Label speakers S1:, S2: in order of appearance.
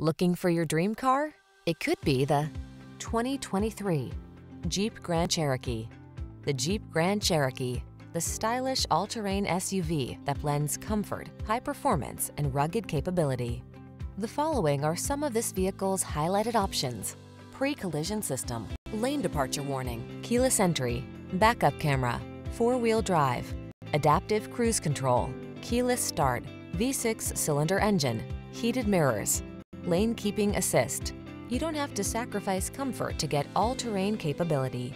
S1: Looking for your dream car? It could be the 2023 Jeep Grand Cherokee. The Jeep Grand Cherokee, the stylish all-terrain SUV that blends comfort, high performance, and rugged capability. The following are some of this vehicle's highlighted options. Pre-collision system, lane departure warning, keyless entry, backup camera, four-wheel drive, adaptive cruise control, keyless start, V6 cylinder engine, heated mirrors, lane keeping assist. You don't have to sacrifice comfort to get all-terrain capability.